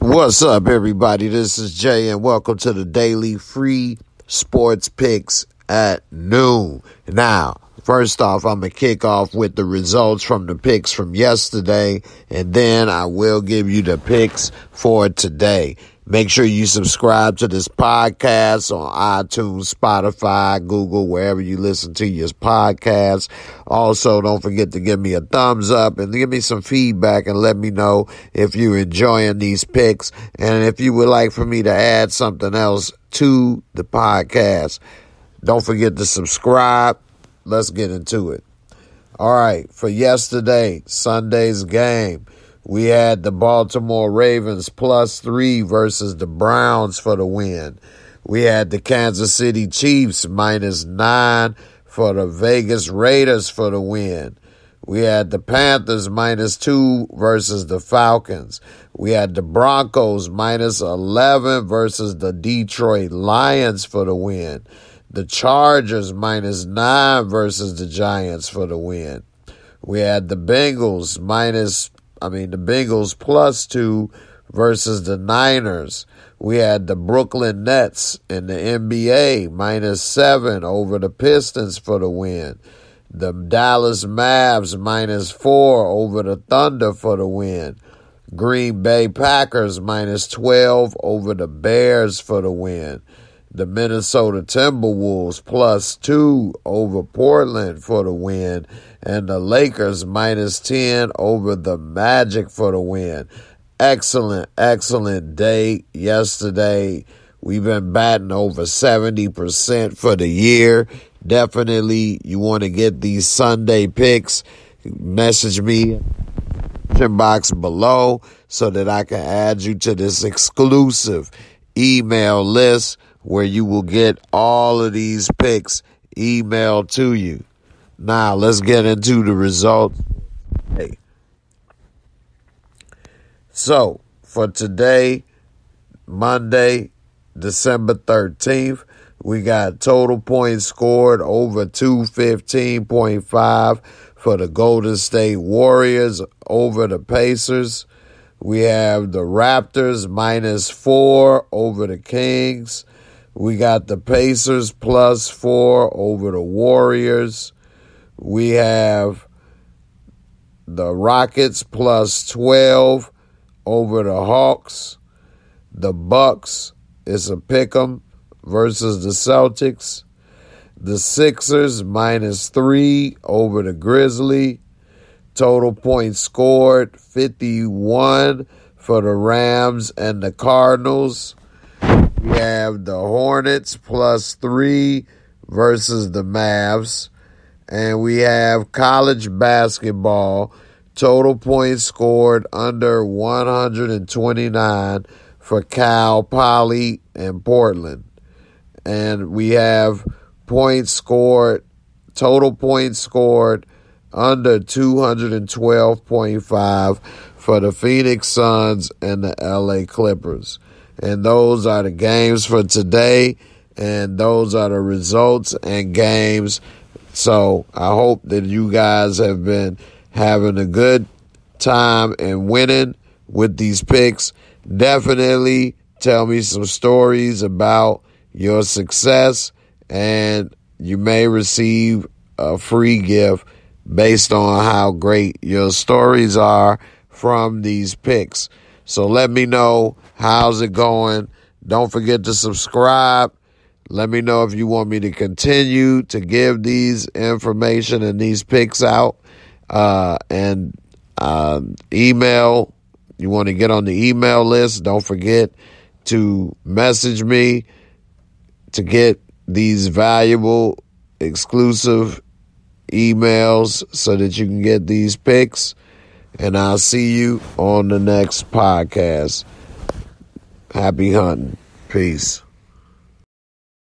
What's up, everybody? This is Jay, and welcome to the daily free sports picks at noon. Now, first off, I'm going to kick off with the results from the picks from yesterday, and then I will give you the picks for today. Make sure you subscribe to this podcast on iTunes, Spotify, Google, wherever you listen to your podcasts. Also, don't forget to give me a thumbs up and give me some feedback and let me know if you're enjoying these picks and if you would like for me to add something else to the podcast. Don't forget to subscribe. Let's get into it. All right, for yesterday, Sunday's game. We had the Baltimore Ravens plus three versus the Browns for the win. We had the Kansas City Chiefs minus nine for the Vegas Raiders for the win. We had the Panthers minus two versus the Falcons. We had the Broncos minus 11 versus the Detroit Lions for the win. The Chargers minus nine versus the Giants for the win. We had the Bengals minus I mean, the Bengals plus two versus the Niners. We had the Brooklyn Nets in the NBA minus seven over the Pistons for the win. The Dallas Mavs minus four over the Thunder for the win. Green Bay Packers minus 12 over the Bears for the win. The Minnesota Timberwolves plus two over Portland for the win and the Lakers minus 10 over the Magic for the win. Excellent, excellent day yesterday. We've been batting over 70% for the year. Definitely, you want to get these Sunday picks. Message me in box below so that I can add you to this exclusive email list where you will get all of these picks emailed to you. Now, let's get into the results. Hey. So, for today, Monday, December 13th, we got total points scored over 215.5 for the Golden State Warriors over the Pacers. We have the Raptors minus four over the Kings. We got the Pacers plus four over the Warriors. We have the Rockets plus 12 over the Hawks. The Bucks is a pick 'em versus the Celtics. The Sixers minus three over the Grizzly. Total points scored 51 for the Rams and the Cardinals. We have the Hornets plus three versus the Mavs and we have college basketball. Total points scored under 129 for Cal Poly and Portland. And we have points scored, total points scored under 212.5 for the Phoenix Suns and the LA Clippers. And those are the games for today. And those are the results and games so I hope that you guys have been having a good time and winning with these picks. Definitely tell me some stories about your success, and you may receive a free gift based on how great your stories are from these picks. So let me know how's it going. Don't forget to subscribe let me know if you want me to continue to give these information and these picks out. Uh, and uh, email, you want to get on the email list. Don't forget to message me to get these valuable, exclusive emails so that you can get these picks. And I'll see you on the next podcast. Happy hunting. Peace.